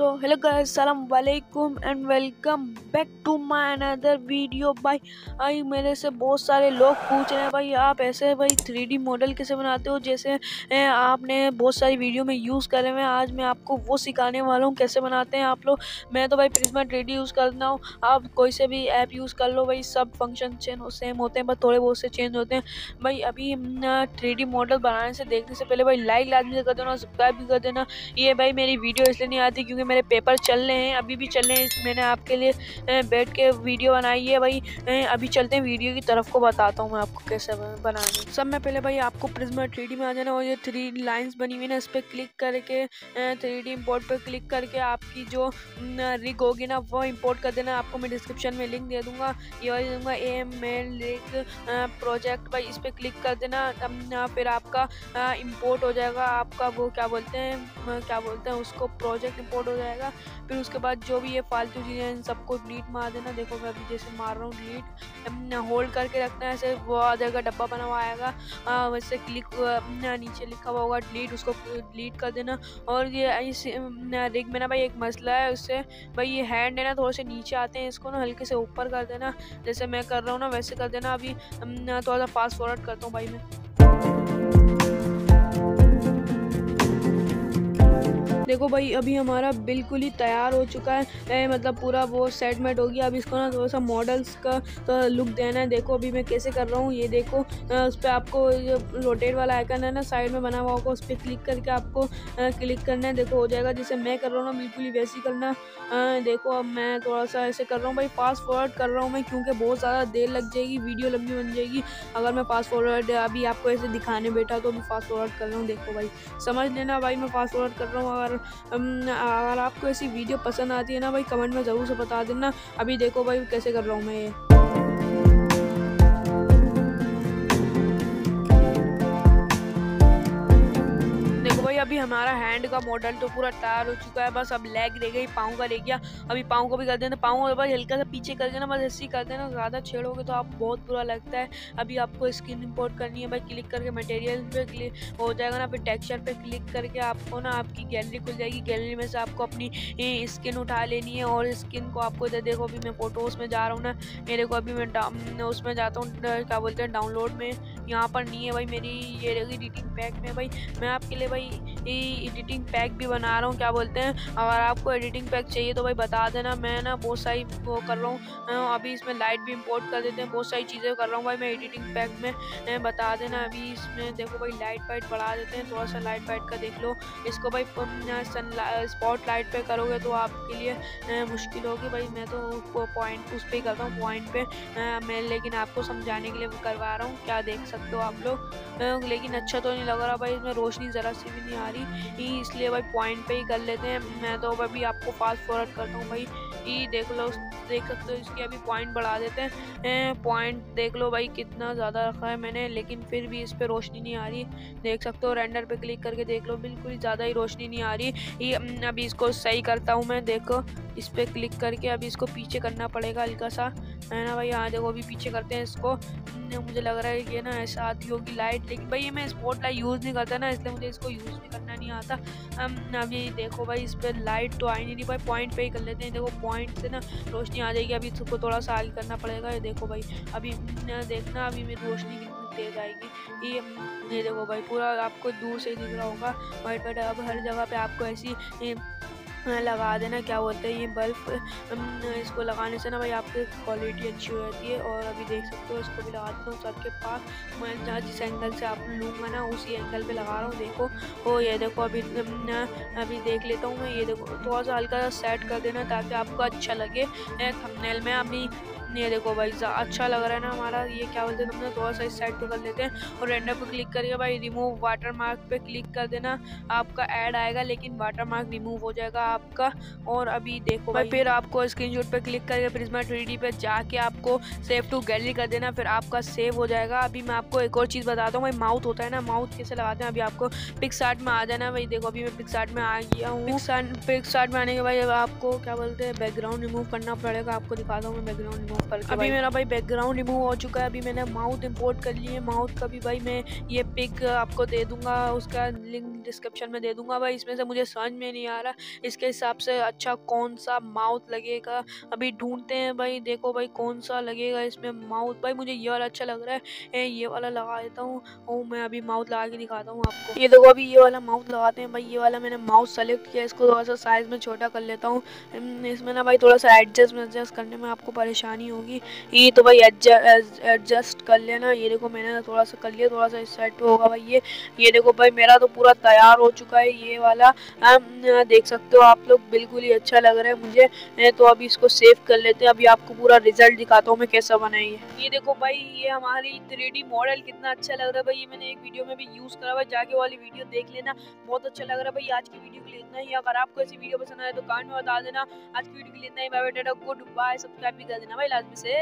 सो hello वालेकुम and welcome back to my another video भाई आई मेरे से बहुत सारे लोग पूछ रहे हैं, भाई, आप ऐसे, भाई थ्री मॉडल कैसे बनाते हो? जैसे आपने बहुत सारी वीडियो में यूज़ करे हुए हैं। आज मैं आपको वो सिखाने वाला हूँ कैसे बनाते हैं आप लोग। मैं तो भाई प्रिज्मा थ्री यूज़ करता हूँ। आप कोई से भी ऐप यूज़ कर लो, भाई, सब फ़ंक्शन चेंज सेम होते हैं, बस थोड़े बहुत से चेंज होते हैं। भाई, अभी थ्री मॉडल बनाने से देखने से पहले, भाई लाइक लाजमी कर देना सब्सक्राइब भी कर देना। ये, भाई, मेरी वीडियो इसलिए नहीं आती क्योंकि मेरे पेपर चल रहे हैं, अभी भी चल रहे हैं मैंने आपके लिए बैठ के वीडियो बनाई है भाई अभी चलते हैं वीडियो की तरफ़ को, बताता हूँ मैं आपको कैसे बनाने सब में पहले भाई आपको प्रिज्मा थ्री में आ जाना, और ये थ्री लाइन्स बनी हुई ना, इस पर क्लिक करके थ्री डी इम्पोर्ट पर क्लिक करके आपकी जो रिग होगी ना, वो इम्पोर्ट कर देना, आपको मैं डिस्क्रिप्शन में लिंक दे दूँगा, ये दूँगा ए एम मेल लिंक प्रोजेक्ट भाई इस पर क्लिक कर देना फिर आपका इम्पोर्ट हो जाएगा, आपका वो क्या बोलते हैं क्या बोलते हैं उसको प्रोजेक्ट इम्पोर्ट हो जाएगा। फिर उसके बाद जो भी ये फालतू चीज़ें हैं सबको डिलीट मार देना। देखो मैं अभी जैसे मार रहा हूँ डिलीट होल्ड करके रखना है, ऐसे वो आ जाएगा डब्बा बना हुआ आएगा। वैसे क्लिक नीचे लिखा हुआ होगा डिलीट उसको डिलीट कर देना। और ये, इस रिग में ना भाई एक मसला है उससे। भाई ये हैंड है ना, थोड़े से नीचे आते हैं इसको ना, हल्के से ऊपर कर देना। जैसे मैं कर रहा हूँ ना, वैसे कर देना। अभी थोड़ा सा फास्ट फॉरवर्ड करता हूँ भाई मैं। देखो भाई, अभी हमारा बिल्कुल ही तैयार हो चुका है। मतलब पूरा वो सेटमेंट हो गया अब इसको ना थोड़ा सा मॉडल्स का तो लुक देना है। देखो अभी मैं कैसे कर रहा हूँ, ये देखो। उस पर आपको रोटेट वाला आइकन है ना साइड में बना हुआ होगा उस पर क्लिक करके आपको क्लिक करना है। देखो हो जाएगा, जैसे मैं कर रहा हूँ ना, बिल्कुल ही वैसे ही करना। देखो अब मैं थोड़ा सा ऐसे कर रहा हूँ भाई फास्ट फॉरवर्ड कर रहा हूँ मैं, क्योंकि बहुत ज़्यादा देर लग जाएगी वीडियो लंबी बन जाएगी। अगर मैं फास्ट फॉरवर्ड अभी आपको ऐसे दिखाने बैठा तो मैं फास्ट फॉरवर्ड कर रहा हूँ, देखो भाई। समझ लेना भाई, मैं फास्ट फॉरवर्ड कर रहा हूँ, अगर अगर आपको ऐसी वीडियो पसंद आती है ना, भाई कमेंट में ज़रूर से बता देना। अभी देखो भाई, कैसे कर रहा हूँ मैं ये। अभी हमारा हैंड का मॉडल तो पूरा तैयार हो चुका है, बस अब लेग रह गई, पाँव का रह गया। अभी पाँव को भी कर देना, पाँव और बस हल्का सा पीछे कर देना, बस ऐसे ही कर देना, ज़्यादा छेड़ोगे तो आप बहुत बुरा लगता है। अभी आपको स्किन इम्पोर्ट करनी है भाई क्लिक करके मटेरियल पे क्लिक हो जाएगा ना, फिर टेक्सचर पे क्लिक करके आपको ना आपकी गैलरी खुल जाएगी। गैलरी में से आपको अपनी स्किन उठा लेनी है और स्किन को आपको देखो, अभी मैं फ़ोटोज़ में जा रहा हूँ ना, मेरे को अभी मैं उसमें जाता हूँ, क्या बोलते हैं डाउनलोड में। यहाँ पर नहीं है भाई, मेरी ये एडिटिंग पैक में भाई। मैं आपके लिए भाई एडिटिंग पैक भी बना रहा हूँ, क्या बोलते हैं? अगर आपको एडिटिंग पैक चाहिए तो भाई बता देना, मैं ना बहुत सारी वो कर रहा हूँ। अभी इसमें लाइट भी इम्पोर्ट कर देते हैं, बहुत सारी चीज़ें कर रहा हूँ भाई मैं एडिटिंग पैक में। बता देना अभी इसमें, देखो भाई लाइट वाइट बढ़ा देते हैं, थोड़ा सा लाइट वाइट का देख लो। इसको भाई सन स्पॉट लाइट पर करोगे तो आपके लिए मुश्किल होगी भाई। मैं तो पॉइंट उस पर ही करता हूँ पॉइंट पे। मैं लेकिन आपको समझाने के लिए करवा रहा हूँ, क्या देख सकते हो आप लोग लेकिन अच्छा तो नहीं लग रहा भाई, इसमें रोशनी ज़रा सी भी नहीं आ रही। इसलिए भाई पॉइंट पे ही कर लेते हैं। मैं तो अभी आपको फास्ट फॉरवर्ड करता हूँ भाई। ये देख लो, देख सकते हो इसकी अभी पॉइंट बढ़ा देते हैं। पॉइंट देख लो भाई कितना ज़्यादा रखा है मैंने, लेकिन फिर भी इस पर रोशनी नहीं आ रही। देख सकते हो रेंडर पे क्लिक करके देख लो, बिल्कुल ज़्यादा ही रोशनी नहीं आ रही। ये अभी इसको सही करता हूँ मैं, देखो। इस पर क्लिक करके अभी इसको पीछे करना पड़ेगा हल्का सा। है ना भाई? हाँ देखो अभी पीछे करते हैं इसको। मुझे लग रहा है कि ना ऐसा आती होगी लाइट लेकिन भाई ये मैं स्पॉट लाइट यूज़ नहीं करता ना, इसलिए मुझे इसको यूज़ भी करना नहीं आता। अभी देखो भाई इस पर लाइट तो आई नहीं रही, भाई पॉइंट पे ही कर लेते हैं। देखो पॉइंट से ना रोशनी आ जाएगी। अभी इसको थोड़ा सा आगे करना पड़ेगा। ये देखो भाई, अभी देखना, अभी मेरी रोशनी कितनी तेज़ आएगी। ये ये देखो भाई, पूरा आपको दूर से दिख रहा होगा। वाइट वाइट अब हर जगह पे आपको ऐसी लगा देना, क्या बोलते हैं ये बल्ब? इसको लगाने से ना भाई आपकी क्वालिटी अच्छी हो जाती है और अभी देख सकते हो इसको भी लगा देता हूँ सबके पास। मैं जहाँ जिस एंगल से आप लूँगा ना, उसी एंगल पे लगा रहा हूँ, देखो। ओ, ये देखो, अभी अभी देख लेता हूँ मैं, ये देखो, थोड़ा सा हल्का सेट कर देना ताकि आपको अच्छा लगे। थंबनेल में अभी ये देखो भाई अच्छा लग रहा है ना हमारा ये क्या बोलते हैं तुमने थोड़ा सा इस साइड पे कर लेते हैं और रेंडर पे क्लिक करिए भाई रिमूव वाटर मार्क पे क्लिक कर देना आपका ऐड आएगा लेकिन वाटर मार्क रिमूव हो जाएगा आपका। और अभी देखो भाई फिर आपको स्क्रीन पे क्लिक करके प्रिज्मा थ्री पे जाके आपको सेव टू गैलरी कर देना फिर आपका सेव हो जाएगा। अभी मैं आपको एक और चीज़ बताता हूँ भाई माउथ होता है ना माउथ कैसे लगाते हैं अभी आपको पिक्सार्ट में आ जाना भाई देखो अभी मैं पिक्सार्ट में आ गया हूँ। पिक्स में आने के बाद आपको क्या बोलते हैं बैकग्राउंड रिमूव करना पड़ेगा आपको दिखाता हूँ मैं बैकग्राउंड रिमूव करके अभी मेरा भाई बैकग्राउंड रिमूव हो चुका है अभी मैंने माउथ इंपोर्ट कर लिए माउथ का भी भाई मैं ये पिक आपको दे दूँगा उसका लिंक डिस्क्रिप्शन में दे दूँगा भाई। इसमें से मुझे समझ में नहीं आ रहा इसके हिसाब से अच्छा कौन सा माउथ लगेगा। अभी ढूंढते हैं भाई देखो भाई कौन सा लगेगा इसमें माउथ भाई मुझे ये वाला अच्छा लग रहा है ये वाला लगा देता हूँ। और मैं अभी माउथ लगा के दिखाता हूँ आपको। ये देखो अभी ये वाला माउथ लगाते हैं भाई ये वाला मैंने माउथ सेलेक्ट किया इसको थोड़ा सा साइज़ में छोटा कर लेता हूँ। इसमें ना भाई थोड़ा सा एडजस्ट एडजस्ट करने में आपको परेशानी होगी। ये तो भाई एडजस्ट कर लेना। ये देखो मैंने थोड़ा सा कर लिया, थोड़ा सा सेट होगा भाई ये। ये देखो भाई मेरा तो पूरा तैयार हो चुका है ये वाला। देख सकते हो आप लोग, बिल्कुल ही अच्छा लग रहा है मुझे। तो अभी इसको सेव कर लेते हैं। अभी आपको पूरा रिज़ल्ट दिखाता हूँ मैं कैसा बनाई है ये। देखो भाई, ये हमारी थ्री मॉडल कितना अच्छा लग रहा है भाई। ये मैंने एक वीडियो में भी यूज़ करा हुआ जाके वाली वीडियो देख लेना। बहुत अच्छा लग रहा है भाई। आज की वीडियो के लिए इतना ही। अगर आपको ऐसी वीडियो पसंद आए तो कमेंट में बता देना। आज की वीडियो के लिए इतना ही। बाय गुड बाय सब्सक्राइब भी कर देना भाई। लाजमी से